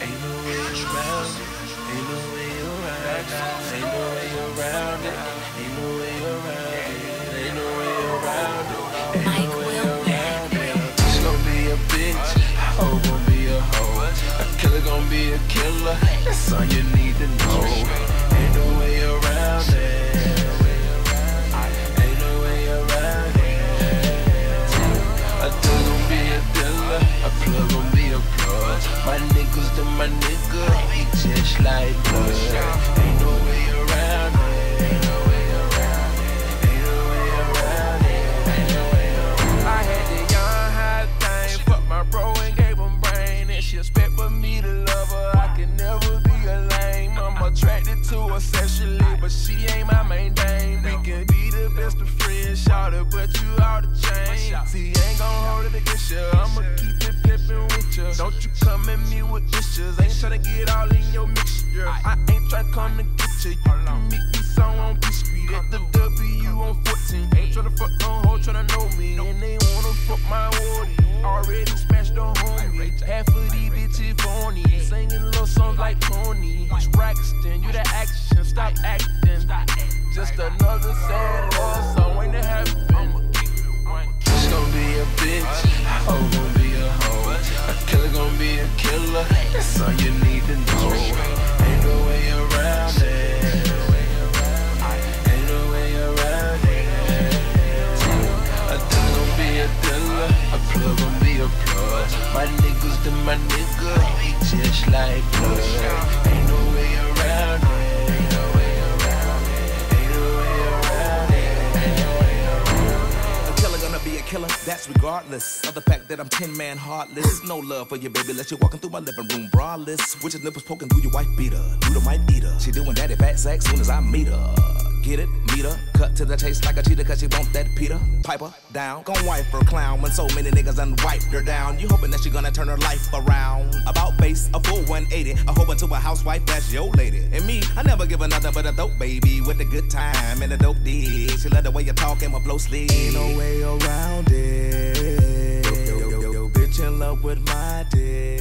Ain't no way around it. Ain't no way around it. Ain't no way around it. Ain't no way around it. Ain't no way around it. Ain't no way around it. She gon' be a bitch. Hoe gon' be a hoe. A killer gon' be a killer. That's all you need to know. Nigga. He just like blood. Ain't no way around it. Ain't no way around it. Ain't no way around it. Ain't no way around it. I had the young high thing, my bro and gave him brain. And she me to love her, I can never be a lame. I'm attracted to her sexually, but she ain't my main dame. We can be the best of friends, shout it, but you out of chain. See, ain't gon' hold it against you, I'ma keep it pimpin' with you. Don't you come at me with issues, ain't tryna get all in your mixture. I ain't tryna come to get you, you can meet me somewhere on B Street at the W on 14. Ain't tryna fuck no hoe, tryna know me, and they wanna fuck my wardy. Already smashed the homie. Half of these bitches phony. Singing little songs like Toni. It's Braxton, you the action, stop acting. Just another sad love song waiting to happen. She gon' be a bitch, a hoe gon' be a hoe, a killer gon' be a killer. That's all you need to know. Ain't no way around it. Ain't no way around it. Plug gon' be a plug. My niggas to my nigga, he just like blood. Ain't no way killer that's regardless of the fact that I'm 10 man heartless. No love for you, baby, unless you're walking through my living room braless. With your nipples poking through your wife beater, through the might eater. She doing daddy fat sack soon as I meet her. Get it? Meet her. Cut to the chase like a cheetah, cause she want that Peter. Piper down. Gon' wipe her clown when so many niggas done wiped her down. You hoping that she gonna turn her life around. About face, a full 180. A hoe into a housewife, that's your lady. And me, I never give her nothing but a dope baby with a good time and a dope dick. She love the way you talk and my blow sleep. Ain't no way around it. Yo, yo, yo, yo, bitch in love with my dick.